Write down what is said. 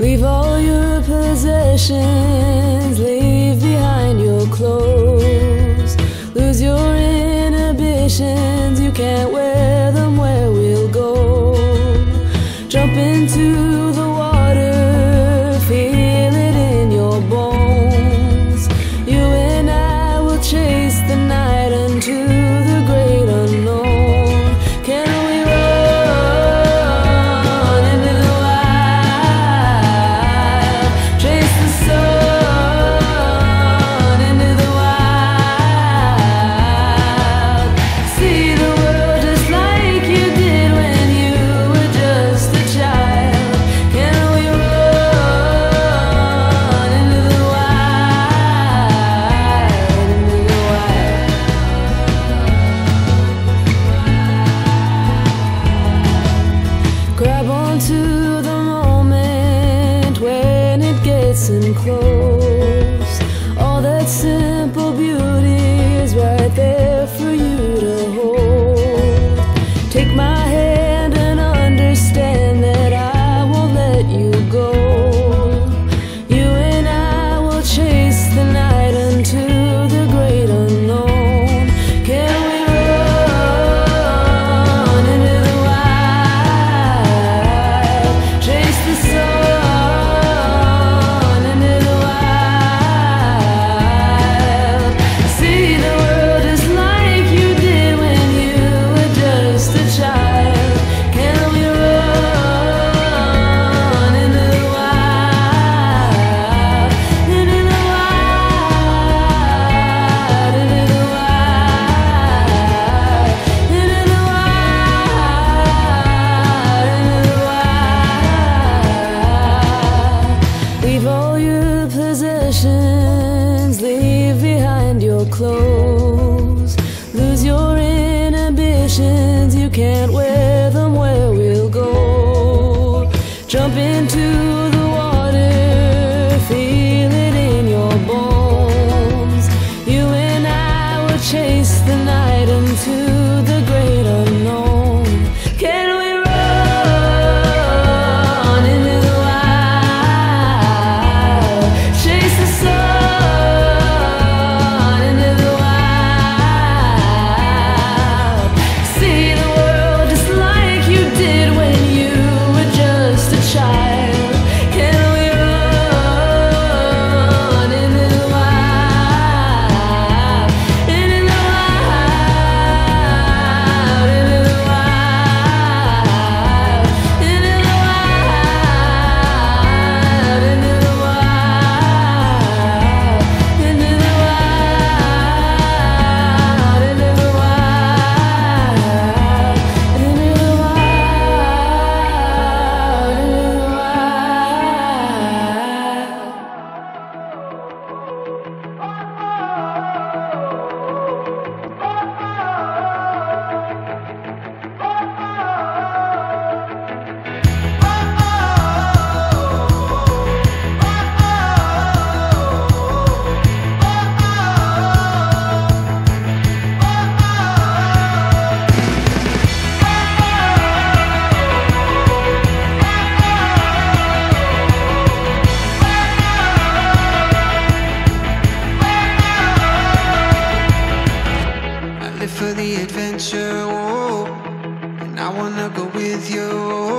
Leave all your possessions, leave behind your clothes. Lose your inhibitions, you can't wear them where we'll go. Jump into to the moment when it gets in close. All that's in emotions, you can't wear them where we'll go. Jump into the water, feel it in your bones. You and I will chase the night into adventure, oh, and I wanna go with you.